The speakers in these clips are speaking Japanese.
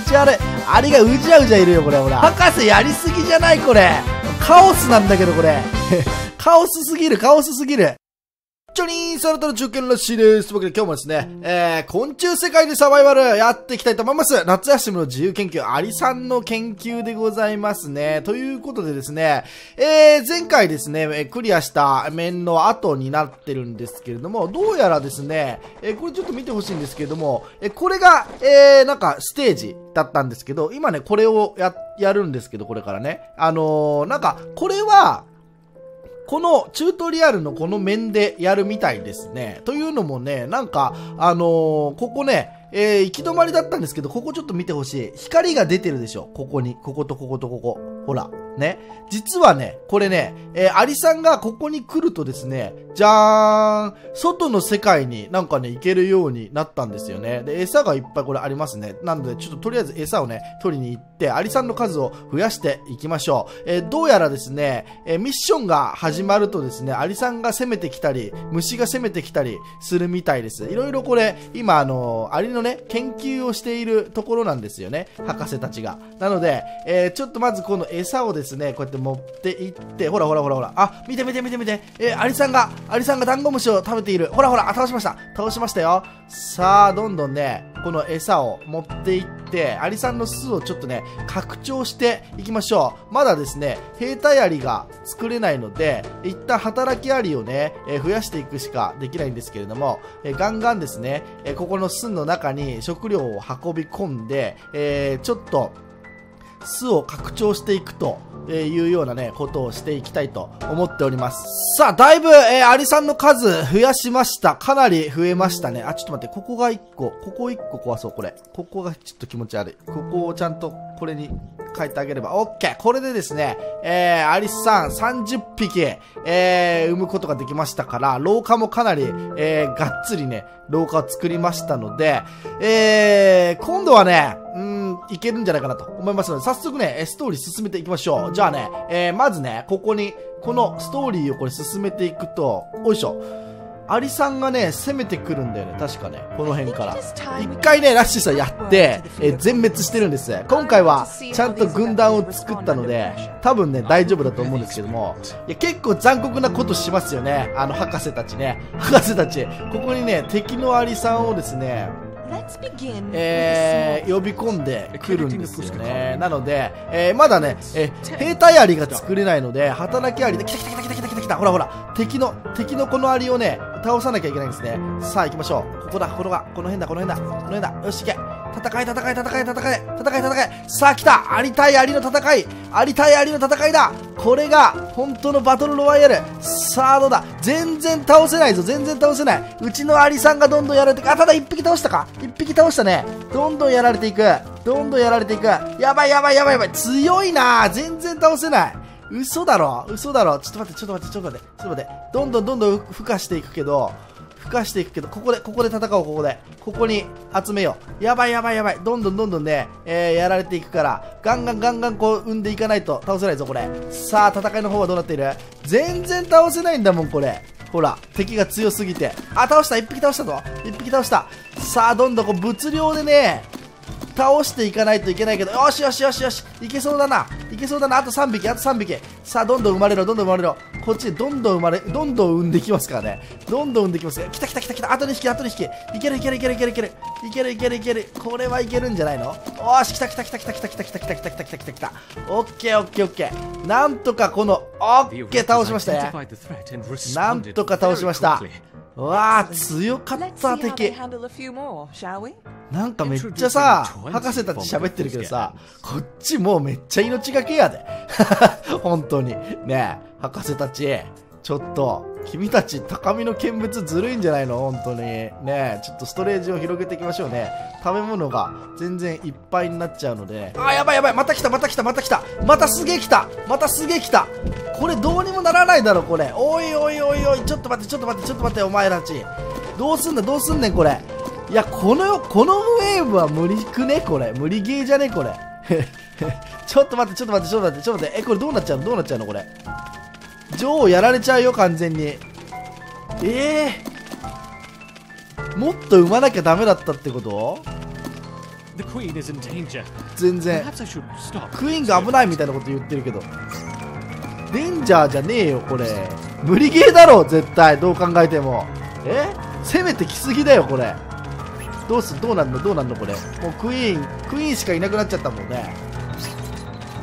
持ち悪い。アリがうじゃうじゃいるよ、これ、ほら。博士やりすぎじゃない、これ。カオスなんだけど、これ。カオスすぎる、カオスすぎる。チョリーンサルトの中堅らしいです。というわけで今日もですね、えー、昆虫世界でサバイバルやっていきたいと思います。夏休みの自由研究、アリさんの研究でございますね。ということでですね、えー、前回ですね、クリアした面の後になってるんですけれども、どうやらですね、えー、これちょっと見てほしいんですけれども、えー、これが、えー、なんかステージだったんですけど、今ね、これをや、やるんですけど、これからね。あのー、なんか、これは、このチュートリアルのこの面でやるみたいですね。というのもね、なんか、あのー、ここね、えー、行き止まりだったんですけど、ここちょっと見てほしい。光が出てるでしょ。ここに。こことこことここ。ほら。ね。実はね、これね、えー、アリさんがここに来るとですね、じゃーん、外の世界になんかね、行けるようになったんですよね。で、餌がいっぱいこれありますね。なので、ちょっととりあえず餌をね、取りに行って、アリさんの数を増やしていきましょう。えー、どうやらですね、えー、ミッションが始まるとですね、アリさんが攻めてきたり、虫が攻めてきたりするみたいです。いろいろこれ、今あの、アリのね、研究をしているところなんですよね。博士たちが。なので、え、ちょっとまずこの餌をですね、こうやって持っていって、ほらほらほらほら、あ、見て見て見て見て、えー、アリさんが、アリさんがダンゴムシを食べている。ほらほら、あ、倒しました。倒しましたよ。さあ、どんどんね、この餌を持っていって、アリさんの巣をちょっとね、拡張していきましょう。まだですね、兵隊アリが作れないので、一旦働きアリをね、えー、増やしていくしかできないんですけれども、えー、ガンガンですね、えー、ここの巣の中に食料を運び込んで、えちょっと、巣を拡張していくとえいうようなね、ことをしていきたいと思っております。さあ、だいぶ、えー、アリさんの数増やしました。かなり増えましたね。あ、ちょっと待って、ここが1個、ここ1個壊そう、これ。ここがちょっと気持ち悪い。ここをちゃんと、これに変えてあげれば。オッケーこれでですね、えー、アリさん30匹、えー、産むことができましたから、廊下もかなり、えー、がっつりね、廊下を作りましたので、えー、今度はね、う、いけるんじゃないかなと思いますので、早速ね、ストーリー進めていきましょう。じゃあね、えー、まずね、ここに、このストーリーをこれ進めていくと、よいしょ。アリさんがね、攻めてくるんだよね。確かね。この辺から。一回ね、ラッシュさんやって、えー、全滅してるんです。今回は、ちゃんと軍団を作ったので、多分ね、大丈夫だと思うんですけども、いや、結構残酷なことしますよね。あの、博士たちね。博士たち。ここにね、敵のアリさんをですね、えー、呼び込んでくるんですよね。なので、えー、まだね、えー、兵隊アリが作れないので、働きアリで、来た来た来た来た来た来た来たほらほら、敵の、敵のこのアリをね、倒さなきゃいけないんですね。さあ行きましょう。ここだ、ここが、この辺だ、この辺だ、この辺だ。よし行け。戦い戦い戦い戦い戦い戦いさあ来た。ありたいありの戦い。ありたいありの戦いだ。これが本当のバトルロワイヤル。さあどうだ？全然倒せないぞ。全然倒せない。うちのアリさんがどんどんやられてあただ1匹倒したか。1匹倒したね。どんどんやられていく。どんどんやられていく。やばいやばいやばいやばい。強いな。全然倒せない。嘘だろ？嘘だろ？ちょっと待ってちょっと待ってちょっと待ってちょっと待って。どんどんどんどん孵化していくけど孵化していくけど、ここで、ここで戦おう、ここで。ここに集めよう。やばいやばいやばい。どんどんどんどんね、えー、やられていくから、ガンガンガンガンこう、産んでいかないと倒せないぞ、これ。さあ、戦いの方はどうなっている？全然倒せないんだもん、これ。ほら、敵が強すぎて。あ、倒した !1 匹倒したぞ !1 匹倒したさあ、どんどんこう、物量でね、倒していかないといけないけど、よしよしよしよし、いけそうだな、いけそうだな、あと3匹、あと3匹。さあ、どんどん生まれろ、どんどん生まれろ。こっちでどんどん生まれ、どんどん産んできますからね。どんどん産んできます。来た来た来た来た、あと2匹、あと2匹。いけるいけるいけるいけるいける。いけるいけるいける。これはいけるんじゃないの？おし、来た来た来た来た来た来た来た来た来た来た来た来た来た。オッケーオッケーオッケー。なんとかこの、オッケー倒しましたね。なんとか倒しました。わあ強かった敵。なんかめっちゃさ博士たち喋ってるけどさこっちもうめっちゃ命がけやで。本当に。ねえ博士たちちょっと君たち高みの見物ずるいんじゃないの？本当に。ねちょっとストレージを広げていきましょうね。食べ物が全然いっぱいになっちゃうので。あ、やばいやばいまた来たまた来たまた来たまたすげえ来たまたすげえ来たこれどうにもならないだろ、これ。おいおいおいおい、ちょっと待って、ちょっと待って、ちょっと待って、お前たち。どうすんだ、どうすんねん、これ。いや、この、このウェーブは無理くね、これ。無理ゲーじゃね、これ。ちょっと待って、ちょっと待って、ちょっと待って、ちょっと待って。え、これどうなっちゃうの？どうなっちゃうの？これ。女王やられちゃうよ、完全に。ええ。ー、もっと産まなきゃダメだったってこと？全然.クイーンが危ないみたいなこと言ってるけど。デンジャーじゃねえよこれ。無理ゲーだろ絶対。どう考えても。え？攻めてきすぎだよこれ。どうすどうなんの？どうなんのこれ？もうクイーンクイーンしかいなくなっちゃったもんね。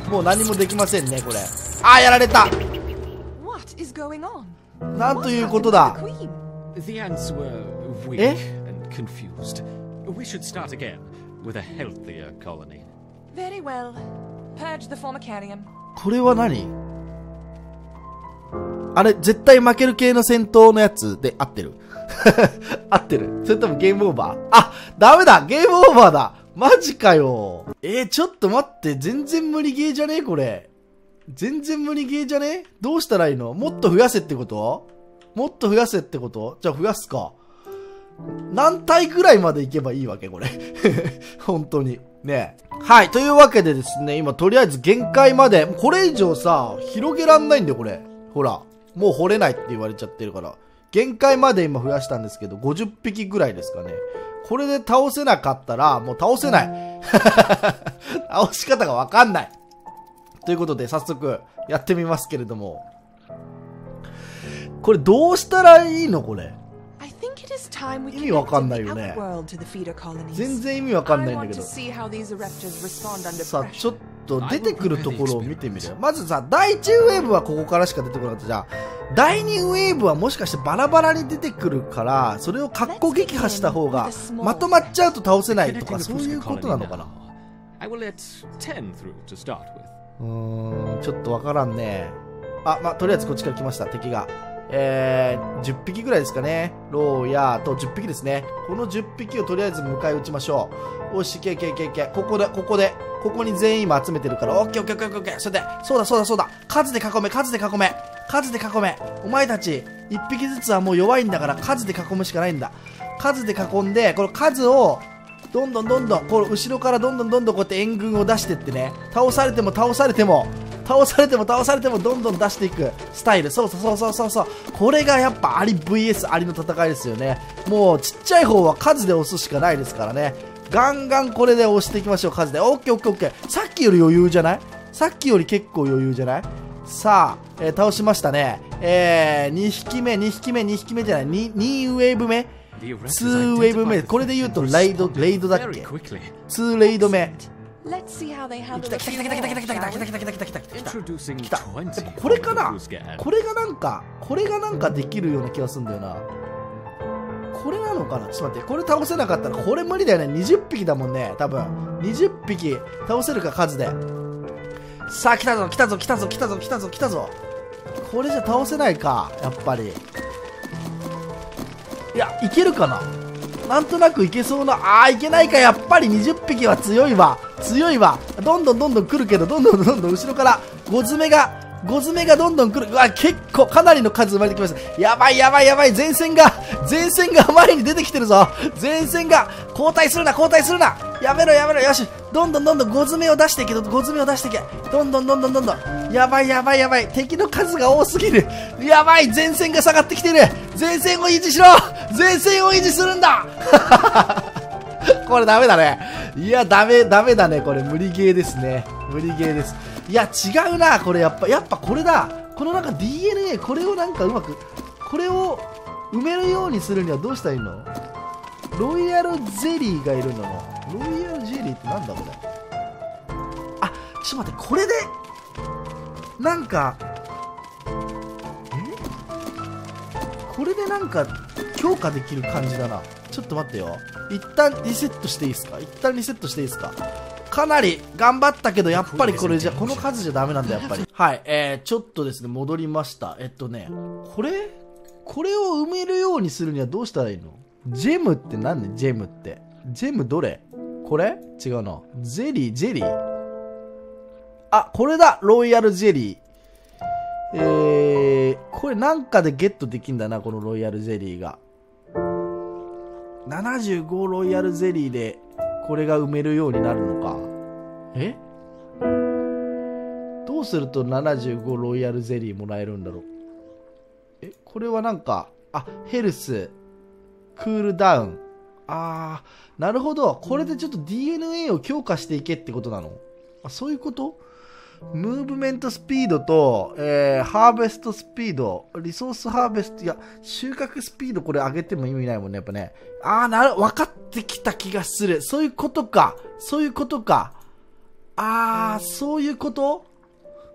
もう何もできませんねこれ。あーやられたなんということだ？えっ on。な Very well. これは何？あれ、絶対負ける系の戦闘のやつで合ってる？合ってる。それともゲームオーバー？あ、ダメだ！ゲームオーバーだ！マジかよ！えー、ちょっと待って、全然無理ゲーじゃねえ？これ。全然無理ゲーじゃね？どうしたらいいの？もっと増やせってこと？もっと増やせってこと？じゃあ増やすか。何体ぐらいまでいけばいいわけこれ？本当に。ねはい。というわけでですね、今とりあえず限界まで、これ以上さ、広げらんないんだよ、これ。ほら。もう掘れないって言われちゃってるから。限界まで今増やしたんですけど、50匹ぐらいですかね。これで倒せなかったら、もう倒せない。倒し方がわかんない。ということで、早速、やってみますけれども。これ、どうしたらいいのこれ？意味わかんないよね。全然意味わかんないんだけど。さあ、ちょっと、出てくるところを見てみるまずさ、第1ウェーブはここからしか出てこなかったじゃん。第2ウェーブはもしかしてバラバラに出てくるから、それを格好撃破した方が、まとまっちゃうと倒せないとか、そういうことなのかな？うーん、ちょっとわからんね。あ、まあ、とりあえずこっちから来ました、敵が。えー、10匹ぐらいですかね。ローヤーと10匹ですね。この10匹をとりあえず迎え撃ちましょう。おし、けけけけ。ここで、ここで、ここに全員今集めてるから、オッケーオッケーオッケーオッケー。それで、そうだそうだそうだ。数で囲め、数で囲め。数で囲め。お前たち、1匹ずつはもう弱いんだから、数で囲むしかないんだ。数で囲んで、この数を、どんどんどんどん、この後ろからどんどんどんどんこうやって援軍を出してってね、倒されても倒されても、倒されても倒されてもどんどん出していくスタイル。そうそうそうそうそうそう。これがやっぱアリ VS アリの戦いですよね。もうちっちゃい方は数で押すしかないですからね。ガンガンこれで押していきましょう、数で。オッケーオッケーオッケー。さっきより余裕じゃない？さっきより結構余裕じゃない？さあ、えー倒しましたね。えー、2匹目、2匹目、2匹目じゃない、2, 2ウェーブ目？2ウェーブ目。これで言うとレイド、レイドだっけ？quickly. 2レイド目。来た来た来た来た来た来た来た来た来た来た来た来た来た来た Introducing 来た20やっぱこれかな？これがなんかこれがなんかできるような気がするんだよな。これなのかな？ちょっと待ってこれ倒せなかったらこれ無理だよね。20匹だもんね多分。20匹倒せるか数で。さあ来たぞ来たぞ来たぞ来たぞ来たぞ来たぞ。これじゃ倒せないかやっぱりいやいけるかな？なんとなくいけそうなあーいけないか。やっぱり20匹は強いわ。強いわ。どんどんどんどん来るけどどんどんどんどん後ろからゴ詰めが5詰めがどんどん来る。うわ結構かなりの数生まれてきました。やばいやばいやばい。前線が前線が前に出てきてるぞ。前線が交代するな交代するな。やめろやめろ。よし。どんどんどんどん5詰めを出していけ。ど5詰めを出していけ。どんどんどんどんどんどん。やばいやばいやばい。敵の数が多すぎる。やばい。前線が下がってきてる。前線を維持しろ。前線を維持するんだ。これダメだね。いや、ダメ、ダメだね。これ無理ゲーですね。無理ゲーです。いや、違うな。これやっぱ、やっぱこれだ。このなんか DNA、これをなんかうまく、これを埋めるようにするにはどうしたらいいの？ロイヤルゼリーがいるんだな。ロイヤルゼリーってなんだこれ？あ、ちょっと待って、これで、なんか、え？これでなんか、強化できる感じだな。ちょっと待ってよ。一旦リセットしていいですか？一旦リセットしていいですか？かなり頑張ったけど、やっぱりこれじゃ、この数じゃダメなんだ、やっぱり。はい、えー、ちょっとですね、戻りました。えっとね、これこれを埋めるようにするにはどうしたらいいの？ジェムって何？ねジェムって。ジェムどれ？これ？違うな。ゼリー、ジェリーあ、これだロイヤルジェリー。えー、これなんかでゲットできんだな、このロイヤルゼリーが。75ロイヤルゼリーでこれが埋めるようになるのか。え？どうすると75ロイヤルゼリーもらえるんだろう？え、これはなんか、あ、ヘルス、クールダウン。あー、なるほど。これでちょっと DNA を強化していけってことなの？あ、そういうこと？ムーブメントスピードと、えー、ハーベストスピード、リソースハーベスト、いや、収穫スピードこれ上げても意味ないもんね、やっぱね。あー、なる、分かってきた気がする。そういうことか。そういうことか。あー、そういうこと？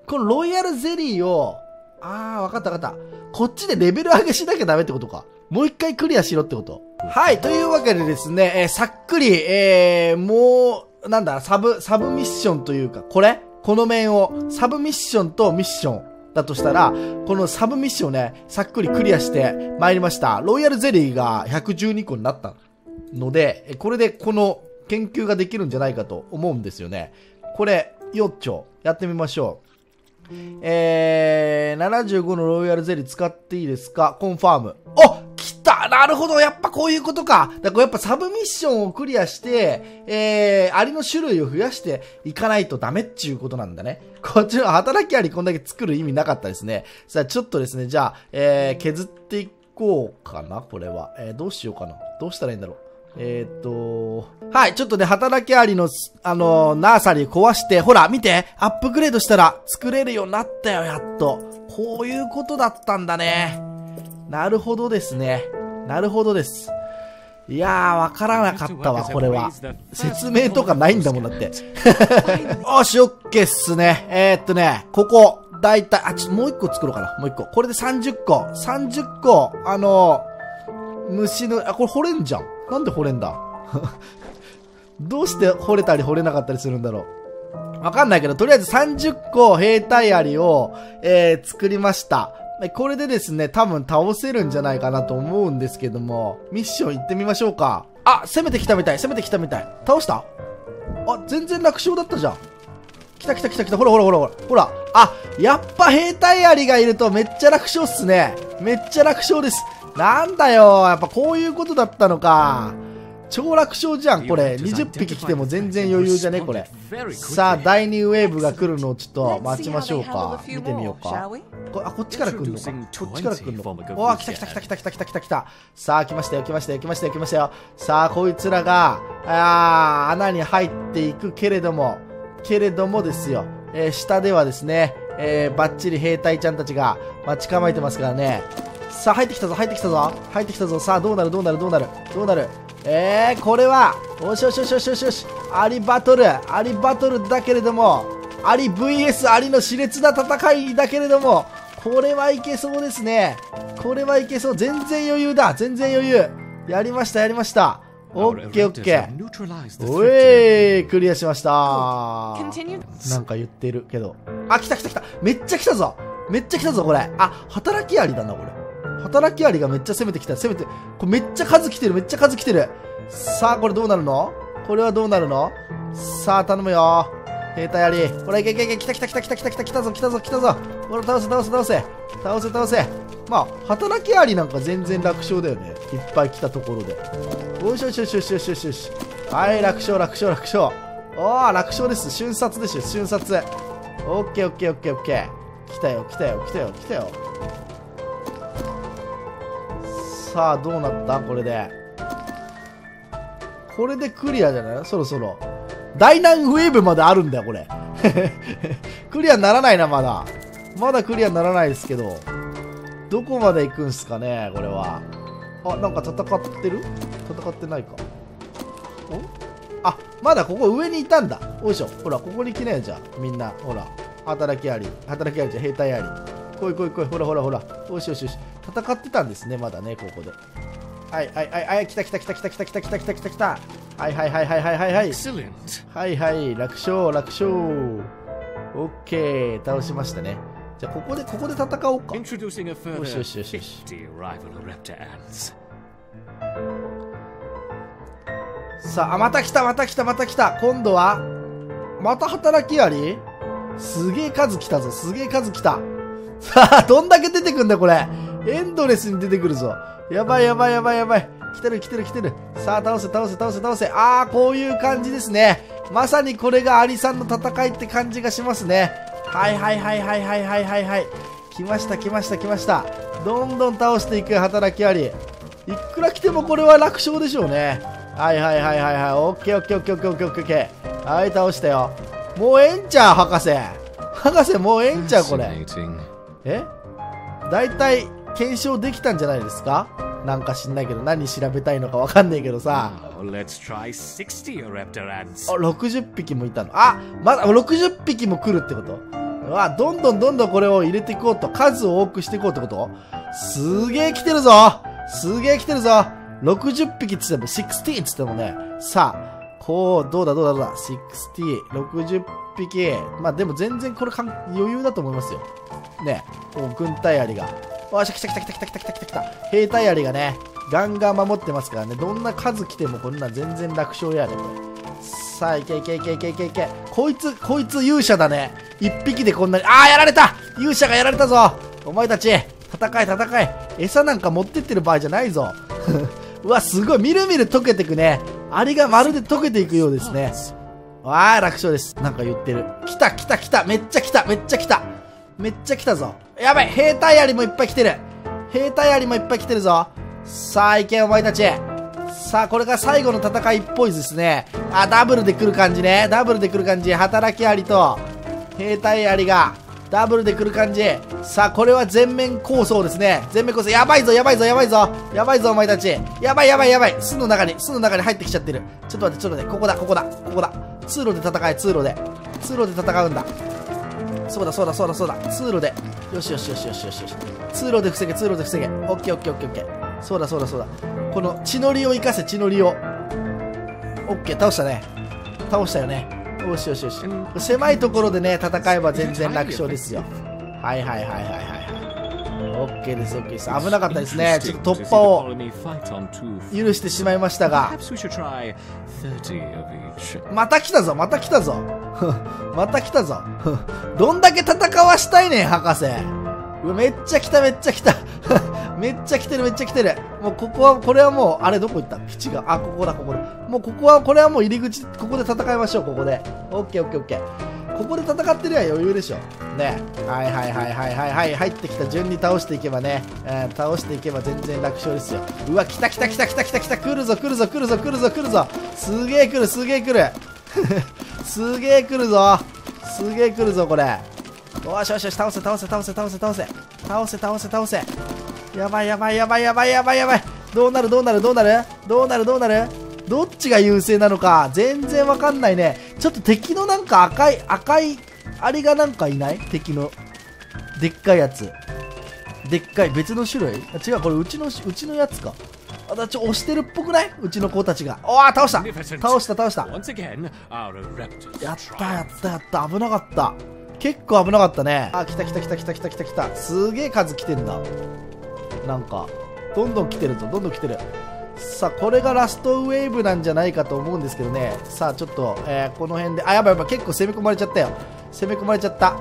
このロイヤルゼリーを、あー、わかったわかった。こっちでレベル上げしなきゃダメってことか。もう一回クリアしろってこと。はい、というわけでですね、えーさっくり、えー、もう、なんだ、サブ、サブミッションというか、これ？この面を、サブミッションとミッションだとしたら、このサブミッションをね、さっくりクリアして参りました。ロイヤルゼリーが112個になったので、これでこの研究ができるんじゃないかと思うんですよね。これ、4丁、やってみましょう。えー、75のロイヤルゼリー使っていいですか？コンファーム。お来たなるほどやっぱこういうことかだからやっぱサブミッションをクリアして、えー、アリの種類を増やしていかないとダメっちゅうことなんだね。こっちの働きアリこんだけ作る意味なかったですね。さあちょっとですね、じゃあ、えー、削っていこうかなこれは。えー、どうしようかなどうしたらいいんだろうえーっと、はい、ちょっとね、働きアリの、あの、ナーサリー壊して、ほら、見て、アップグレードしたら作れるようになったよ、やっと。こういうことだったんだね。なるほどですね。なるほどです。いやー、わからなかったわ、これは。説明とかないんだもんだって。よし、オッケーっすね。えー、っとね、ここ、だいたい、あ、ちょ、もう一個作ろうかな。もう一個。これで30個。30個、あの虫の、あ、これ掘れんじゃん。なんで掘れんだ？どうして掘れたり掘れなかったりするんだろう？わかんないけど、とりあえず30個兵隊アリを、えー、作りました。えこれでですね、多分倒せるんじゃないかなと思うんですけども、ミッション行ってみましょうか。あ、攻めてきたみたい、攻めてきたみたい。倒した？あ、全然楽勝だったじゃん。来た来た来た来た。ほらほらほらほら。ほら。あ、やっぱ兵隊アリがいるとめっちゃ楽勝っすね。めっちゃ楽勝です。なんだよ。やっぱこういうことだったのか。超楽勝じゃん、これ。20匹来ても全然余裕じゃね、これ。さあ、第2ウェーブが来るのをちょっと待ちましょうか見てみようか?こあ、こっちから来るのか。こっちから来るのか。20おー、来た来た来た来た来た来た来た来た。さあ、来ましたよ、来ましたよ、来ましたよ、来ましたよ。さあ、こいつらが、あー、穴に入っていくけれども、けれどもですよ、えー下ではですね、えー、バッチリ兵隊ちゃんたちが待ち構えてますからね。さあ、入ってきたぞ、入ってきたぞ、入ってきたぞ。さあ、どうなる、どうなる、どうなる、どうなる？えー、これは、よしよしよしよしよしよし、アリバトル、アリバトルだけれども、アリ VS アリの熾烈な戦いだけれども、これはいけそうですね。これはいけそう。全然余裕だ。全然余裕。やりました、やりました。オッケーオッケー。おえー、クリアしました。なんか言ってるけど。あ、来た来た来た。めっちゃ来たぞ。めっちゃ来たぞ、これ。あ、働きアリだな、これ。働きアリがめっちゃ攻めてきた。攻めて、これめっちゃ数来てる、めっちゃ数来てる。さあ、これどうなるの？これはどうなるの？さあ、頼むよ。兵隊アリ。ほら、いけいけいけ、来た来た来た来た来た来た来たぞ、来たぞ、来たぞ。ほら、倒せ、倒せ、倒せ。倒せ、倒せ。まあ、働きアリなんか全然楽勝だよね。いっぱい来たところで。よしよしよしよしよしよしよし。はい、楽勝、楽勝、楽勝。おー、楽勝です。瞬殺ですよ、瞬殺。オッケーオッケーオッケーオッケー。来たよ、来たよ、来たよ、来たよ。さあ、どうなった？これで。これでクリアじゃない？そろそろ。大難ウェーブまであるんだよ、これ。クリアにならないな、まだ。まだクリアにならないですけど。どこまで行くんすかね、これは。あ、なんか戦ってる？戦ってないか。お？あ、まだここ上にいたんだ。おいしょ。ほら、ここに来なよ、じゃあ。みんな。ほら。働きあり。働きありじゃ、兵隊あり。来い来い来い。ほらほらほら。よしよしよし。戦ってたんですね、まだね、ここで。はいはいはいはい。来た来た来た来た来た来た来た来た来た来た。はいはいはいはいはいはいはい。はいはい。楽勝楽勝。オッケー。倒しましたね。じゃあ、ここで、ここで戦おうか。Yes, yes, yes, yes. 50 rival Raptor ants. さあ、あまた来た、また来た、また来た。今度は、また働きあり？すげえ数来たぞ、すげえ数来た。さあ、どんだけ出てくんだ、これ。エンドレスに出てくるぞ。やばいやばいやばいやばい。来てる来てる来てる。さあ、倒せ倒せ倒せ倒せ。ああ、こういう感じですね。まさにこれがアリさんの戦いって感じがしますね。はいはいはいはいはいはいはいはい。来ました来ました来ました。どんどん倒していく働きあり。いくら来てもこれは楽勝でしょうね。はいはいはいはいはいオッケーオッケーオッケーオッケーオッケーオッケーはい倒したよもうええんちゃう博士博士もうええんちゃうこれ.え？大体検証できたんじゃないですか？なんか知んないけど何調べたいのかわかんないけどさ Now let's try 60 Raptor ants. あ60匹もいたの？あまだ60匹も来るってこと？うわどんどんどんどんこれを入れていこうと数を多くしていこうってこと？すげえ来てるぞ。すげえ来てるぞ。60匹っつっても60っつってもね。さあこうどうだどうだどうだ。6060匹。まあでも全然これかん余裕だと思いますよ。ね。お軍隊アリが。わし来た来た来た来た来た来た来た来た。兵隊アリがね。ガンガン守ってますからね。どんな数来てもこんな全然楽勝やで。これさあいけいけいけいけいけいけ。こいつこいつ勇者だね。一匹でこんなにああやられた。勇者がやられたぞ。お前たち戦え戦え。餌なんか持ってってる場合じゃないぞ。うわすごい。みるみる溶けてくね。アリがまるで溶けていくようですね。わあ楽勝です。なんか言ってる。来た来た来た。めっちゃ来ためっちゃ来た。めっちゃ来たぞ。やばい兵隊アリもいっぱい来てる。兵隊アリもいっぱい来てるぞ。さあ行けお前たち。さあこれが最後の戦いっぽいですね。あダブルで来る感じね。ダブルで来る感じ。働きアリと。兵隊アリがダブルで来る感じ。さあこれは全面構想ですね。全面構想。やばいぞやばいぞやばいぞ。やばいぞお前たち。やばいやばいやばい。巣の中に巣の中に入ってきちゃってる。ちょっと待ってちょっと待って。ここだここだここだ。通路で戦え通路で。通路で戦うんだ。そうだそうだそうだそうだ。通路で。よしよしよしよしよしよし。通路で防げ通路で防げ。オッケーオッケーオッケーオッケー。そうだそうだそうだ。この血のりを生かせ血のりを。オッケー倒したね。倒したよね。よしよしよし。狭いところでね戦えば全然楽勝ですよ。はいはいはいはいはい。はいオッケーですオッケーです。危なかったですね。ちょっと突破を.許してしまいましたが。Perhaps we should try 30 of each. また来たぞまた来たぞ。また来たぞ。どんだけ戦わしたいねん博士。めっちゃ来ためっちゃ来ためっちゃ来てるめっちゃ来てる。もうここはこれはもうあれどこ行った？基地が。あここだここだ。もうここはこれはもう入り口ここで戦いましょうここで。オッケーオッケーオッケー。ここで戦ってりゃ余裕でしょ。ね。はいはいはいはいはいはい。入ってきた順に倒していけばね、えー倒していけば全然楽勝ですよ。うわ来た来た来た来た来た来た。来るぞ来るぞ来るぞ来るぞ来るぞ。すげえ来るすげえ来る。すげえ来るぞ。すげえ来るぞこれ。よしよしよし倒せ倒せ倒せ倒せ倒せ。倒せ倒せ倒せ。やばいやばいやばいやばいやばいやばい。どうなるどうなるどうなる？どうなるどうなる？どっちが優勢なのか？全然わかんないね。ちょっと敵のなんか赤い赤いあれがなんかいない？敵のでっかいやつ。でっかい別の種類？あ違うこれうちのうちのやつか。あだちょ押してるっぽくない？うちの子たちが。おー倒した.倒した倒した。やったやったやった。危なかった。結構危なかったね。あ来た来た来た来た来た来た来た。すげえ数来てんだなんかどんどん来てるぞどんどん来てる。さあこれがラストウェーブなんじゃないかと思うんですけどね。さあちょっと、えーこの辺であやばいやばい結構攻め込まれちゃったよ。攻め込まれちゃった。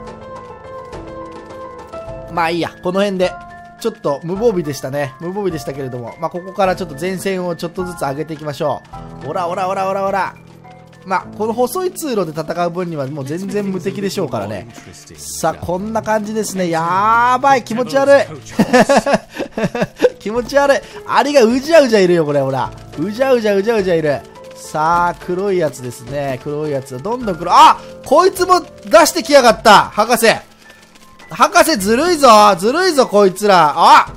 まあいいや。この辺でちょっと無防備でしたね。無防備でしたけれども。まあここからちょっと前線をちょっとずつ上げていきましょう。オラオラオラオラオラまあこの細い通路で戦う分にはもう全然無敵でしょうからね。さあこんな感じですね。やーばい気持ち悪い。気持ち悪い。アリがうじゃうじゃいるよこれほら。うじゃうじゃうじゃうじゃいる。さあ黒いやつですね。黒いやつ。どんどん黒い。あこいつも出してきやがった。博士。博士ずるいぞ。ずるいぞこいつら。あ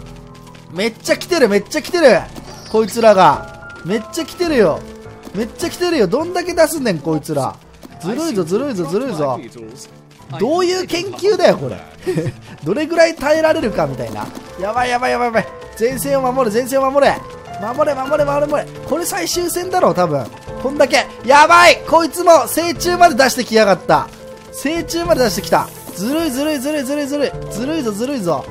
めっちゃ来てるめっちゃ来てる。こいつらが。めっちゃ来てるよめっちゃ来てるよ。どんだけ出すねんこいつら。ずるいぞずるいぞずるいぞ。どういう研究だよこれ。どれぐらい耐えられるかみたいな。やばいやばいやばいやばい。前線を守れ前線を守れ。守れ守れ守れ守れ。これ最終戦だろ多分。こんだけ。やばいこいつも成虫まで出してきやがった。成虫まで出してきた。ずるいずるいずるいずるいずるい。ずるいぞずるいぞ。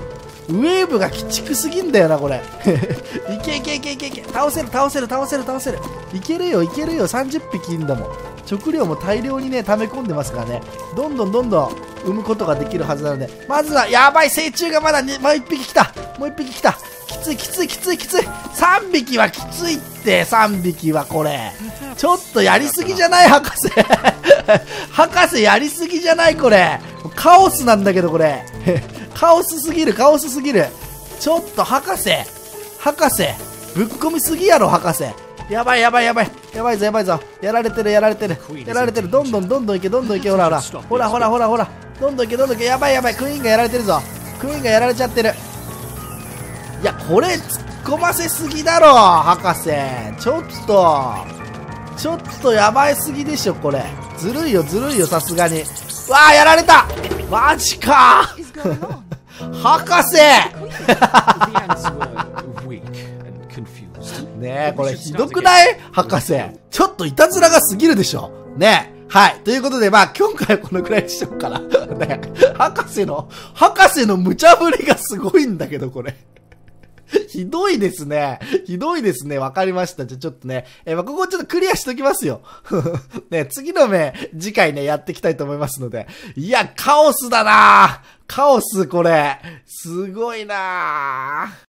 ウェーブが鬼畜すぎんだよなこれ。いけいけいけいけいけ。倒せる倒せる倒せる倒せる。いけるよいけるよ。30匹いんだもん。食料も大量にね溜め込んでますからね。どんどんどんどん産むことができるはずなので。まずはやばい成虫がまだ、ね、もう1匹来た。もう1匹来た。きついきついきついきつい。3匹はきついって3匹はこれ。ちょっとやりすぎじゃない博士。博士やりすぎじゃないこれ。カオスなんだけどこれ。カオスすぎるカオスすぎるちょっと博士博士ぶっ込みすぎやろ博士やばいやばいやばい。やばいぞやばいぞ。やられてるやられてる。やられてる。どんどんどんどんいけどんどんいけ。ほらほら。ほらほらほらほら。どんどんいけどんどんいけ。やばいやばい。クイーンがやられてるぞ。クイーンがやられちゃってる。いや、これ突っ込ませすぎだろ、博士。ちょっと。ちょっとやばいすぎでしょ、これ。ずるいよ、ずるいよ、さすがに。わあ、やられたマジか博士. ねえ、これひどくない？博士。ちょっといたずらが過ぎるでしょ。ねえ。はい。ということで、まあ、今回はこのくらいにしようかな。ね博士の、博士の無茶ぶりがすごいんだけど、これ。ひどいですね。ひどいですね。わかりました。じゃちょっとね、えーまあ、ここちょっとクリアしときますよ。ね、次の目、次回ね、やっていきたいと思いますので。いや、カオスだなカオス、これ。すごいな